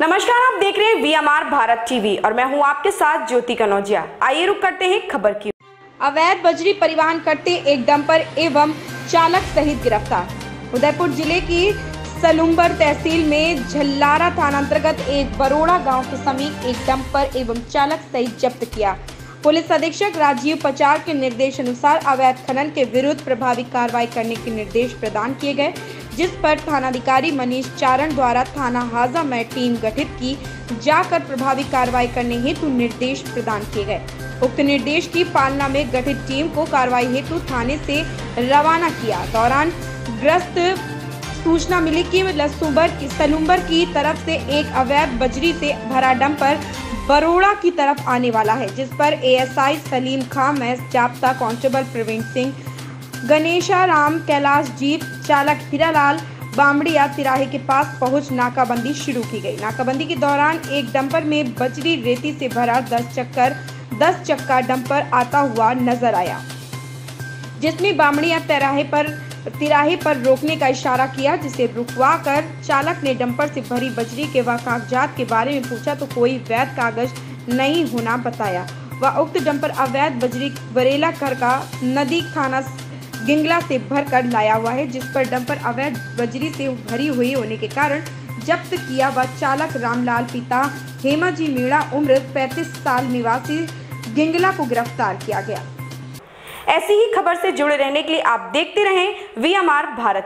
नमस्कार, आप देख रहे हैं V M R Bharat TV और मैं हूँ आपके साथ ज्योति कनौजिया। आइए रुक करते हैं खबर की अवैध बजरी परिवहन करते एक डंपर एवं चालक सहित गिरफ़्तार। उदयपुर ज़िले की सलुम्बर तहसील में झल्लारा थाना अंतर्गत एक बरोड़ा गाँव के समीप एक डंपर एवं चालक सहित जब्त किया। पुलिस अधीक्षक राजीव पचार के निर्देश अनुसार अवैध खनन के विरुद्ध प्रभावी कार्रवाई करने के निर्देश प्रदान किए गए। जिस पर थानाधिकारी मनीष चारण द्वारा थाना हाजा में टीम गठित की, जाकर प्रभावी कार्रवाई करने हेतु निर्देश प्रदान किए गए। उक्त निर्देश की पालना में गठित टीम को कार्रवाई हेतु थाने से रवाना किया। दौरान ग्रस्त सूचना मिली कि लसूबर की सलुम्बर की तरफ़ से एक अवैध बजरी से भरा डंपर बरोड़ा की तरफ़ आने वाला है, जिस पर एएसआई सलीम खां मैस जाप्ता कांस्टेबल प्रवीण सिंह गणेशा राम कैलाश जीप चालक हीरालाल बामड़िया तिराहे के पास पहुँच नाकाबंदी शुरू की गई। नाकाबंदी के दौरान एक डंपर में बजरी रेती से भरा दस चक्कर, दस चक्का डंपर आता हुआ नज़र आया, जिसमें बामड़िया तिराहे पर तिराहे पर रोकने का इशारा किया, जिसे रुकवा कर चालक ने डंपर से भरी बजरी के व कागजात के बारे में पूछा तो कोई वैध कागज़ नहीं होना बताया। वह उक्त डंपर अवैध बजरी, बरेला कर का नदी थाना गिंगला से भर कर लाया हुआ है, जिस पर डंपर अवैध बजरी से भरी हुई होने के कारण जब्त किया व चालक रामलाल पिता हेमा जी मीणा उम्र 35 साल निवासी गिंगला को गिरफ़्तार किया गया। ऐसी ही खबर से जुड़े रहने के लिए आप देखते रहें वी भारत।